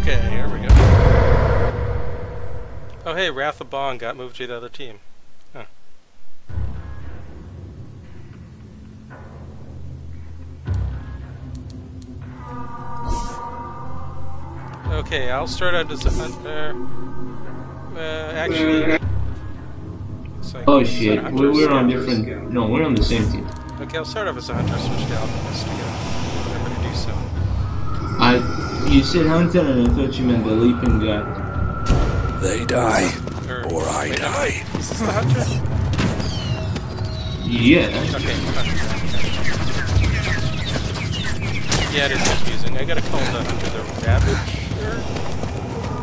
Okay, here we go. Oh hey, Wrath of Bong got moved to the other team. Huh. Okay, I'll start out as a hunter. Uh, actually... like- Oh is that a shit, we're, we're on scout? different. No, we're on the same team. Okay, I'll start off as a hunter, switch to alchemist to get everybody to do so. I, you said hunter, and I thought you meant the leaping guy. They die, Or, or I wait, die. Is this the hunter? Yeah. Okay, hunter. Yeah, it is confusing. I gotta call the hunter the Ravager,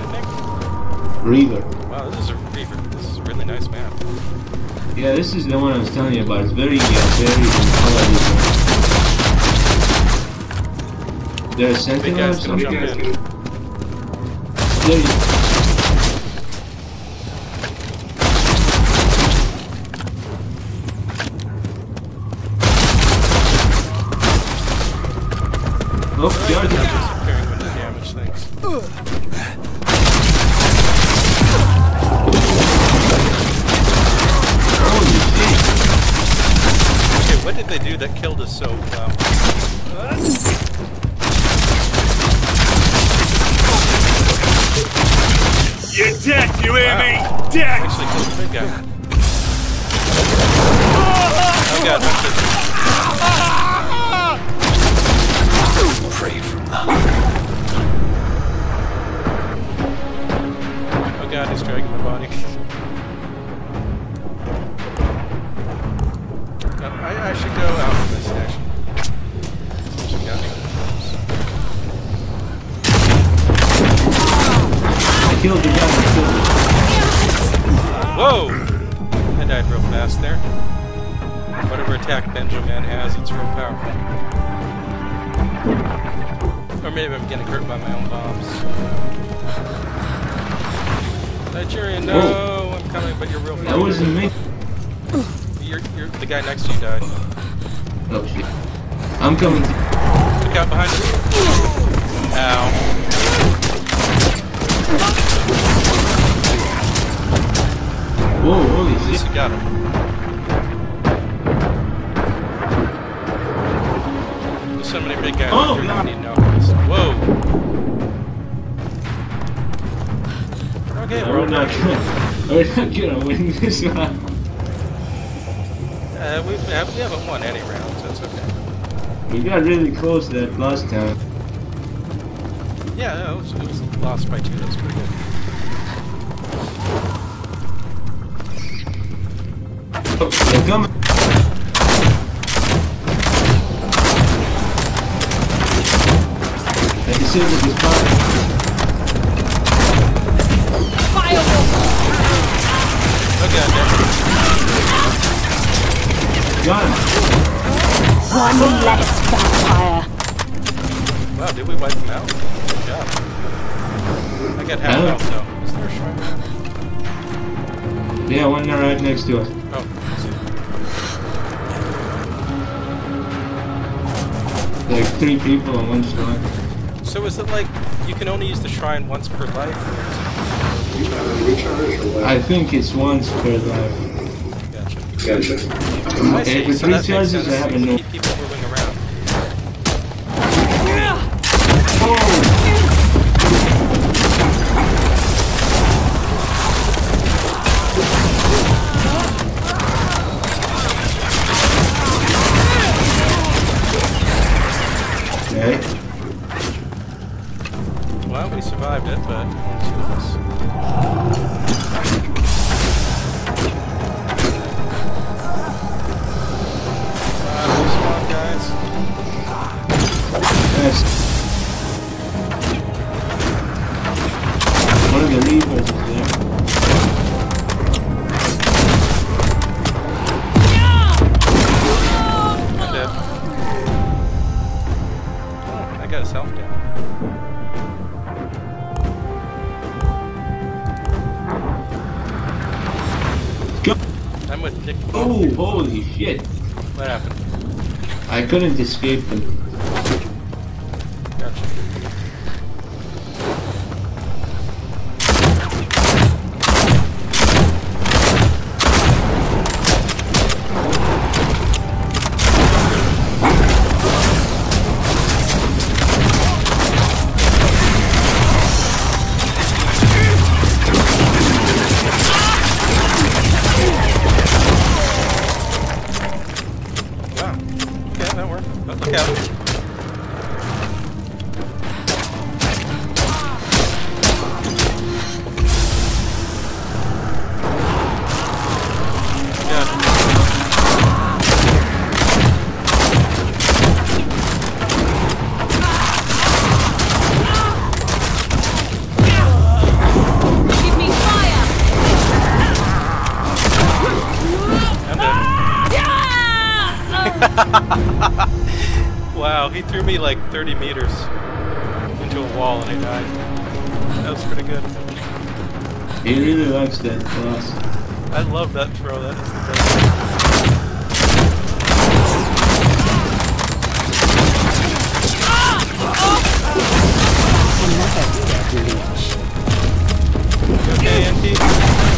I think. Reaver. Wow, this is a reaver. This is a really nice map. Yeah, this is the one I was telling you about. It's very yeah, varied in There's a sentinel or something? There you hear me? Wow. Dead! Actually the big guy. Oh god, Oh god, he's dragging my body. I, I should go out of this actually. Killed the guy. Whoa! I died real fast there. Whatever attack Benjamin has, it's real powerful. Or maybe I'm getting hurt by my own bombs. Nigerian, no! Whoa. I'm coming, but you're real fast. That wasn't me. You're, you're, the guy next to you died. Oh shit. I'm coming. Look out behind you. Ow. Whoa, holy At least shit. you got him. There's so many big guys. Oh, you're God. gonna need no. Whoa. Okay, we're we're not gonna, we're not gonna win this one. Uh, we've, we haven't won any rounds. That's okay. We got really close that last time. Yeah, it was, it was lost by two. That's pretty good. They're coming. I disabled this fire. Oh god, Got him. One less vampire. Wow, did we wipe them out? Good job. I got half health though. Is there a shrine? Yeah, one right next to us. Like three people on one shrine. So is it like you can only use the shrine once per life? I think it's once per life. it... Gotcha. I see. If so that makes. I have a no. Couldn't escape them. he threw me like 30 meters into a wall and I died. That was pretty good. He really likes that boss. I love that throw. That is the best. Another dead leech. Okay, NT.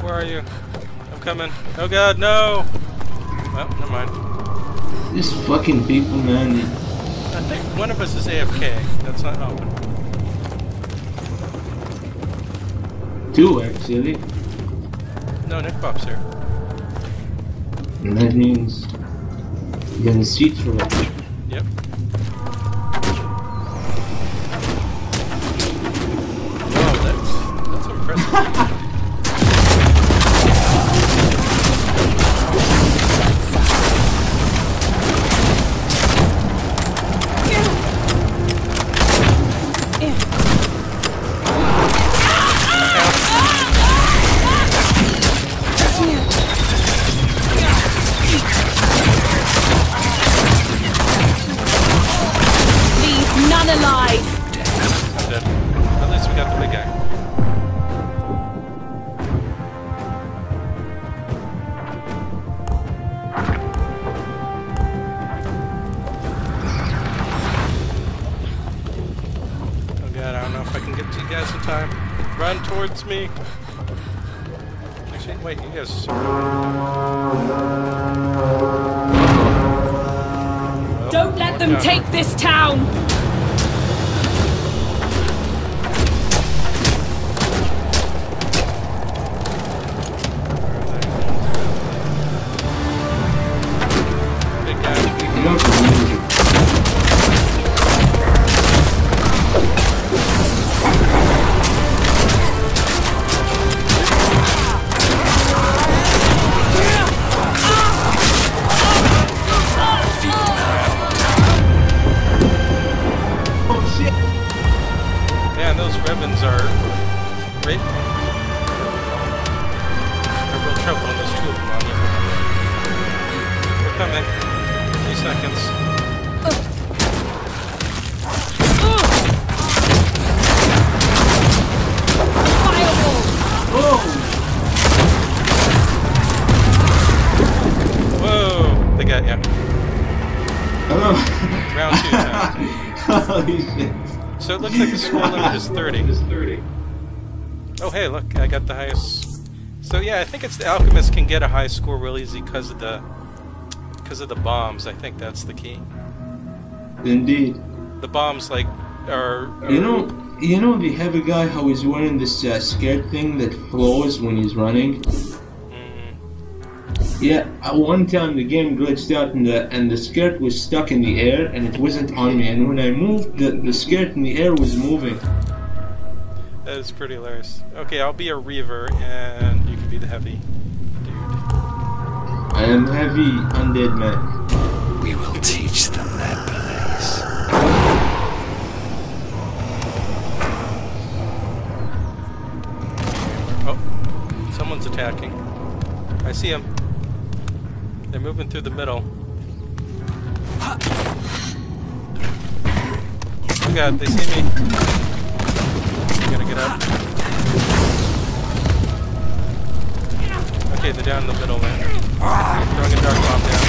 Where are you? I'm coming. Oh god, no! Well, never mind. These fucking people, man. I think one of us is AFK. That's not open. Two, actually. No, Nick Pop's here. And that means. Then seats for it. Yep. So it looks like the score limit is 30. Oh hey, look, I got the highest. So yeah, I think it's the alchemist can get a high score real easy because of the because of the bombs. I think that's the key. Indeed. The bombs like are. are You know, you know, they have a guy who is wearing this uh, scared thing that flows when he's running. Yeah, at one time the game glitched out and the and the skirt was stuck in the air and it wasn't on me. And when I moved, the the skirt in the air was moving. that is pretty hilarious. Okay, I'll be a reaver and you can be the heavy dude. I am heavy undead man. We will teach them their place. Oh, someone's attacking. I see him. They're moving through the middle. Oh god, they see me. I gotta get up. Okay, they're down in the middle there. Throwing a dark bomb down.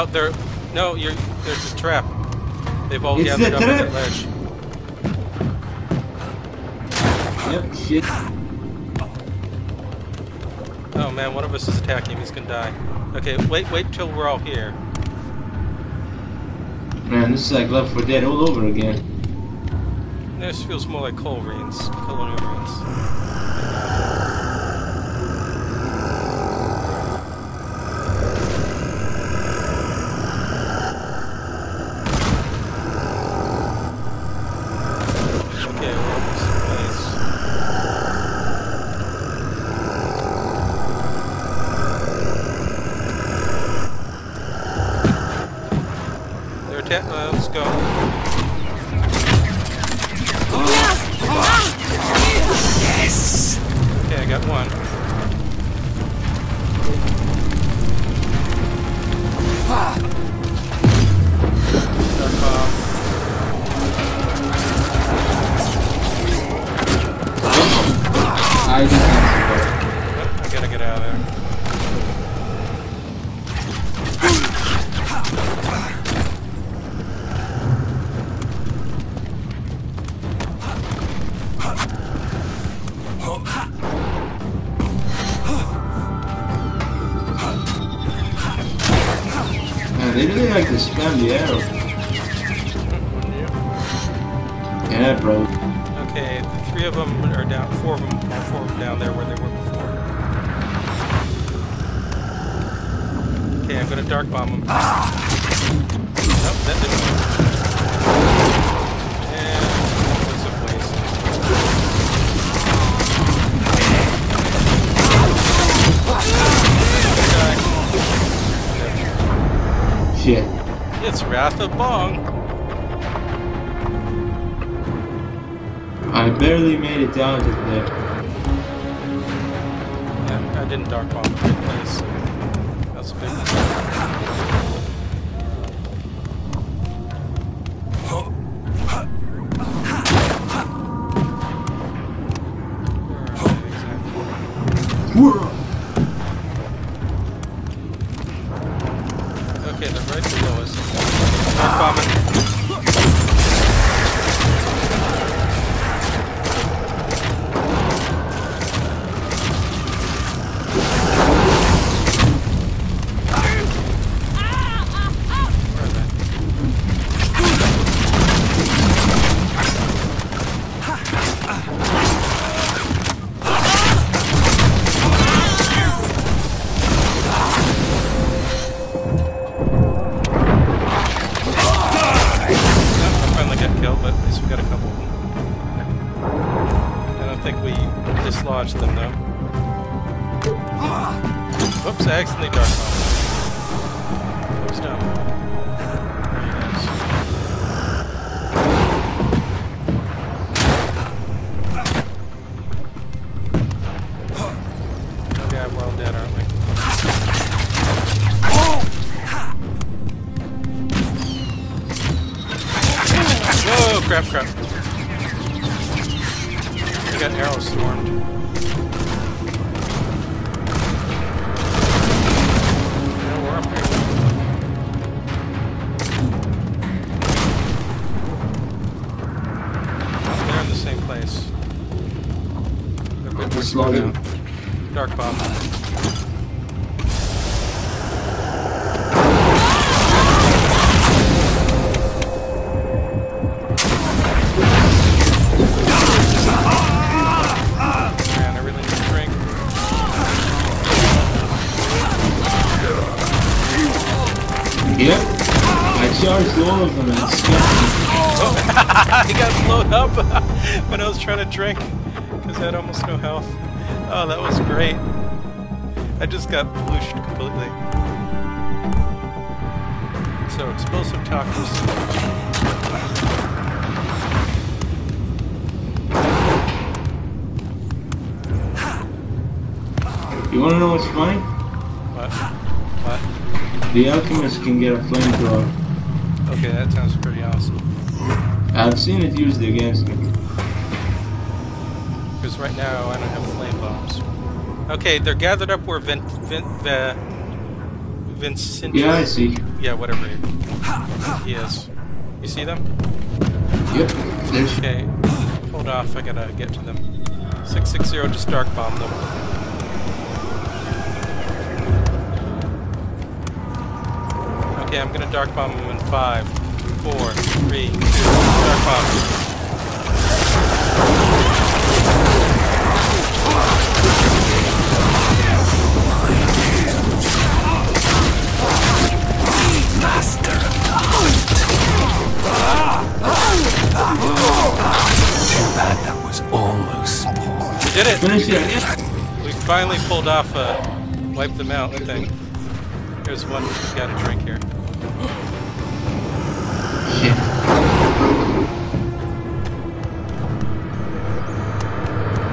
Out! There. No, you're. There's a trap. They've all It's gathered the up at trap. that ledge. Yep, shit. Oh man, one of us is attacking him. He's gonna die. Okay, wait, wait till we're all here. Man, this is like Left 4 Dead all over again. This feels more like coal rains, colonial rains. Really like to spam the arrow. Yeah, bro. Okay, the three of them are down. Four of them, all four of them down there where they were before. Okay, I'm gonna dark bomb them. Ah. Nope, that didn't work. And that was a waste. Die. Shit. It's Wrath of Bong. I barely made it down to there. Yeah, I didn't dark bomb the right place. That's a big mistake. Okay, they're right below us. Dark bombing. Accidentally dark bombed. Who's all of them and I got blown up when I was trying to drink because I had almost no health. Oh, that was great. I just got blooshed completely. So explosive tacos. You wanna know what's funny? What? What? The alchemist can get a flamethrower. Okay, that sounds pretty awesome. I've seen it used against me. Because right now I don't have flame bombs. Okay, they're gathered up where Vin, Vin, the Vincent. Yeah, I see. Yeah, whatever he is. You see them? Yep. There's Okay, hold off. I gotta get to them. Six six zero. Just dark bomb them. Okay, I'm gonna dark bomb them five, four, three, two. Dark bomb. Master of the hunt. Too bad that was almost spoiled. We did it. finish it. We finally pulled off uh, a wipe them out thing. Here's one got a drink here. Shit.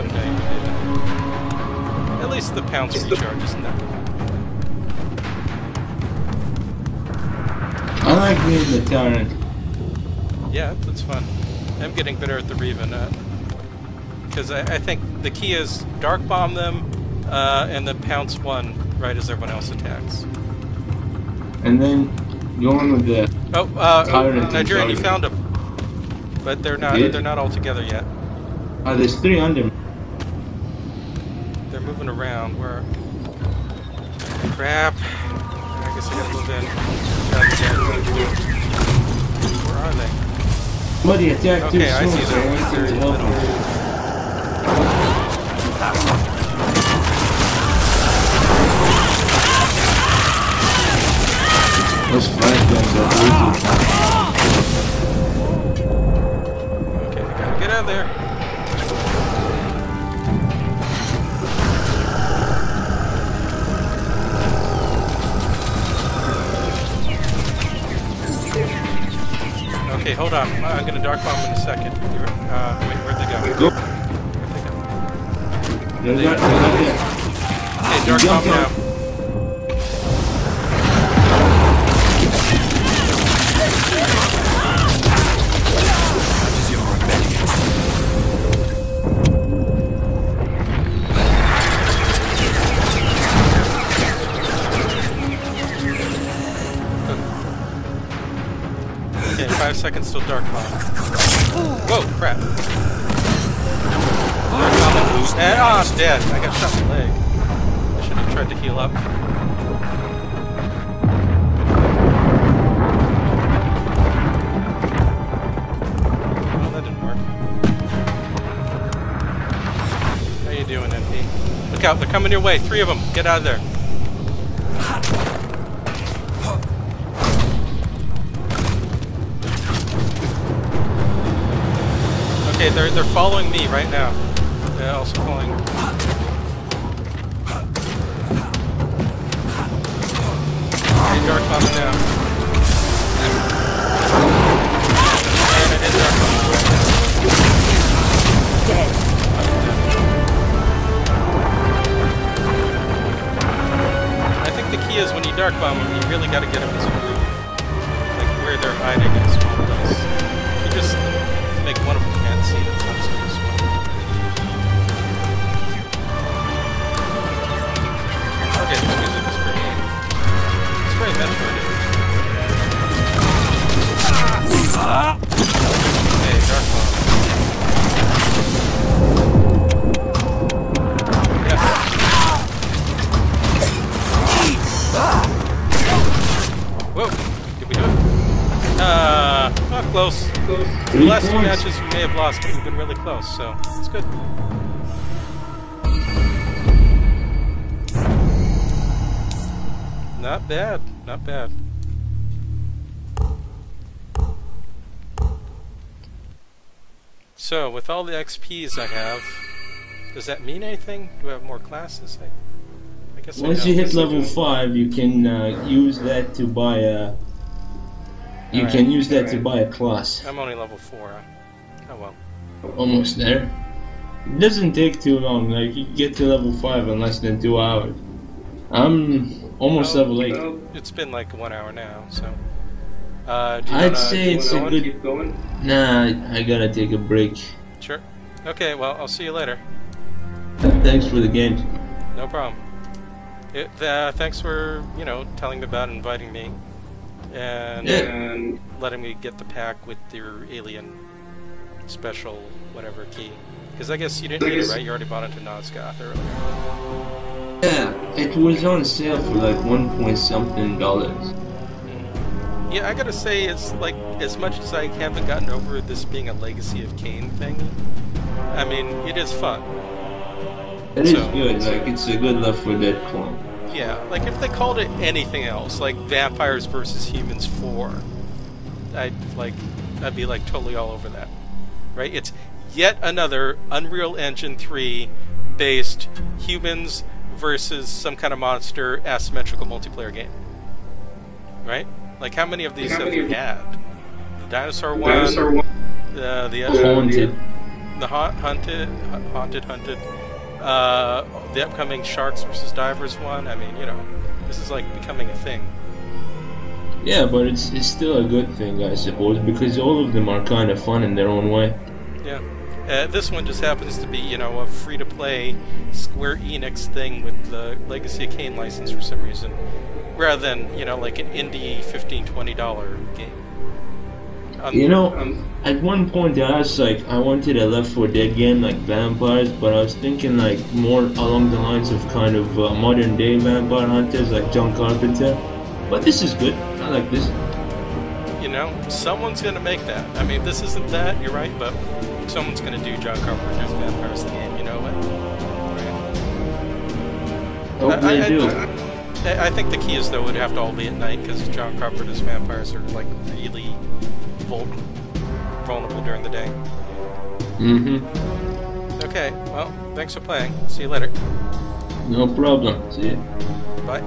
Okay, we did it. At least the pounce recharge isn't that bad. I like being the tyrant. Yeah, that's fun. I'm getting better at the Revan. Because I, I think the key is dark bomb them uh, and then pounce one right as everyone else attacks. And then going with the Oh, uh, Tyrant Nigerian, you found them. But they're not. They're not all together yet. oh, there's three under. They're moving around. Where? Crap. I guess I gotta move in. Where are they? Somebody attacked Okay, I see them. Went They're to in the help middle. them. Those flashbangs are easy. Okay, I gotta get out of there. Okay, hold on. I'm gonna dark bomb in a second. Uh, wait, where'd they go? Go. Where'd they go? They're not, they're not there. Okay, dark bomb now. Seconds still dark bomb. Whoa, crap. And, ah, oh, I'm dead. I got shot in the leg. I should have tried to heal up. Oh, that didn't work. How you doing, MP? Look out, they're coming your way. Three of them. Get out of there. Okay, they're they're following me right now. They're also following. Okay, dark bomb now. And. I think the key is when you dark bomb them, you really got to get them in The last two matches we may have lost, but we've been really close, so it's good. Not bad. Not bad. So, with all the XPs I have, does that mean anything? Do I have more classes? I, I guess Once don't. you hit level 5, you can uh, use that to buy a You Alright. can use that to buy a class. I'm only level 4. Oh well. Almost there. It doesn't take too long. Like you get to level five in less than two hours. I'm almost Oh, level eight. It's been like one hour now, so. Uh, do you I'd wanna say keep it's a going? good- Keep going? Nah, I, I gotta take a break. Sure. Okay, well, I'll see you later. Thanks for the game. No problem. It, uh, thanks for, you know, telling me about inviting me. And, Yeah. letting me get the pack with your alien special whatever key. Because I guess you didn't need it, right? You already bought into Nosgoth earlier. Yeah, it was on sale for like one point something dollars. Yeah, I gotta say, it's like, as much as I haven't gotten over this being a Legacy of Kain thing, I mean, it is fun. It is So- good. Like it's a good Left 4 Dead clone. Yeah, like if they called it anything else, like Vampires versus Humans 4, I'd like, I'd be like totally all over that. Right? It's yet another Unreal Engine 3 based humans versus some kind of monster asymmetrical multiplayer game. Right? Like how many of these have we had? The dinosaur one, uh, the Haunted. the ha- hunted, hu- haunted, hunted, uh, the upcoming sharks versus divers one. I mean, you know, this is like becoming a thing. Yeah, but it's it's still a good thing, I suppose, because all of them are kind of fun in their own way. Yeah. Uh, this one just happens to be, you know, a free-to-play Square Enix thing with the Legacy of Kain license for some reason, rather than, you know, like an indie 15 20 dollar game. Um, You know, at one point I was like, I wanted a Left 4 Dead game like vampires, but I was thinking like more along the lines of kind of uh, modern day vampire hunters like John Carpenter. But this is good. I like this. you know, someone's gonna make that. I mean, this isn't that, you're right, but someone's gonna do John Carpenter's Vampires the game. You know what? Hope I- they I- do. I, I think the key is though it would have to all be at night because John Carpenter's vampires are like really vulnerable during the day. Mm-hmm. Okay, well, thanks for playing. See you later. No problem. See ya. Bye.